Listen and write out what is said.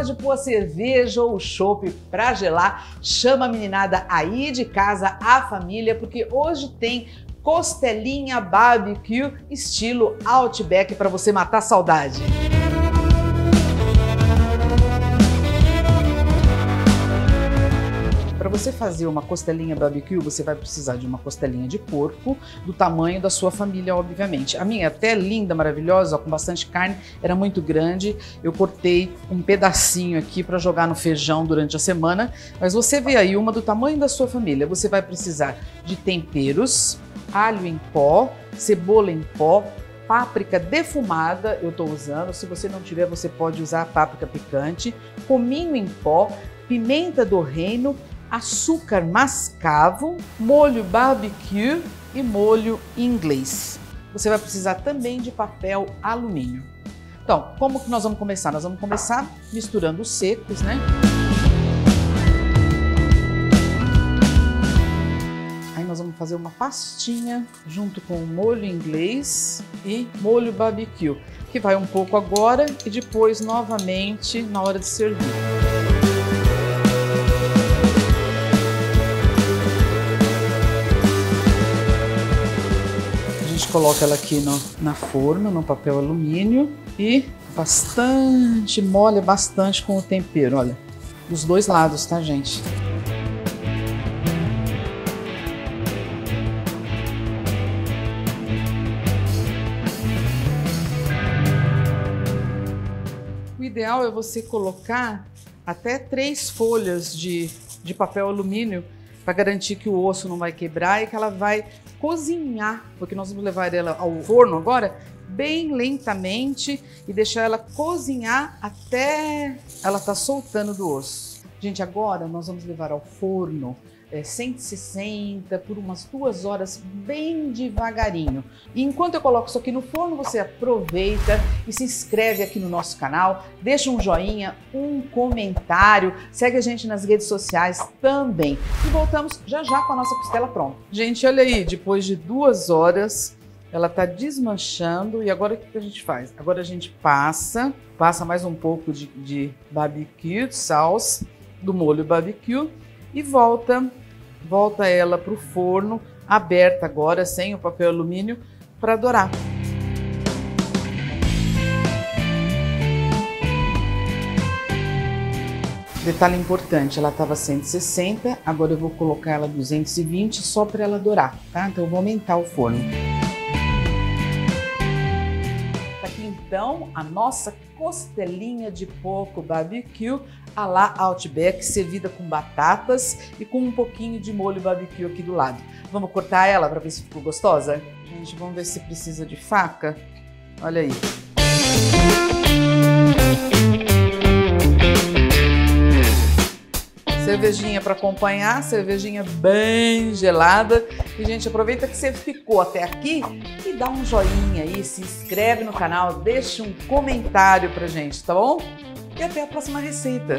pode pôr cerveja ou chopp para gelar, chama a meninada aí de casa, a família, porque hoje tem costelinha barbecue estilo Outback para você matar saudade. Você fazer uma costelinha barbecue, você vai precisar de uma costelinha de porco do tamanho da sua família, obviamente. A minha é até linda, maravilhosa, com bastante carne, era muito grande. Eu cortei um pedacinho aqui para jogar no feijão durante a semana, mas você vê aí uma do tamanho da sua família. Você vai precisar de temperos, alho em pó, cebola em pó, páprica defumada eu estou usando. Se você não tiver, você pode usar páprica picante, cominho em pó, pimenta do reino, açúcar mascavo, molho barbecue e molho inglês. Você vai precisar também de papel alumínio. Então, como que nós vamos começar? Nós vamos começar misturando os secos, né? Aí nós vamos fazer uma pastinha junto com o molho inglês e molho barbecue, que vai um pouco agora e depois novamente na hora de servir. Coloca ela aqui no, na forma, no papel alumínio e bastante, molha bastante com o tempero, olha, dos dois lados, tá gente? O ideal é você colocar até três folhas de, de papel alumínio para garantir que o osso não vai quebrar e que ela vai cozinhar, porque nós vamos levar ela ao forno agora bem lentamente e deixar ela cozinhar até ela tá soltando do osso. Gente, agora nós vamos levar ao forno é, 160 por umas duas horas, bem devagarinho. E enquanto eu coloco isso aqui no forno, você aproveita e se inscreve aqui no nosso canal, deixa um joinha, um comentário, segue a gente nas redes sociais também. E voltamos já já com a nossa costela pronta. Gente, olha aí, depois de duas horas, ela está desmanchando e agora o que a gente faz? Agora a gente passa, passa mais um pouco de, de barbecue, salsa, do molho barbecue e volta volta ela para o forno, aberta agora, sem o papel alumínio, para dourar. Detalhe importante, ela estava 160, agora eu vou colocar ela 220 só para ela dourar, tá? Então eu vou aumentar o forno. Então a nossa costelinha de porco barbecue a lá Outback, servida com batatas e com um pouquinho de molho barbecue aqui do lado. Vamos cortar ela para ver se ficou gostosa? Gente, vamos ver se precisa de faca. Olha aí. Cervejinha para acompanhar, cervejinha bem gelada. E, gente, aproveita que você ficou até aqui dá um joinha aí, se inscreve no canal, deixa um comentário pra gente, tá bom? e até a próxima receita.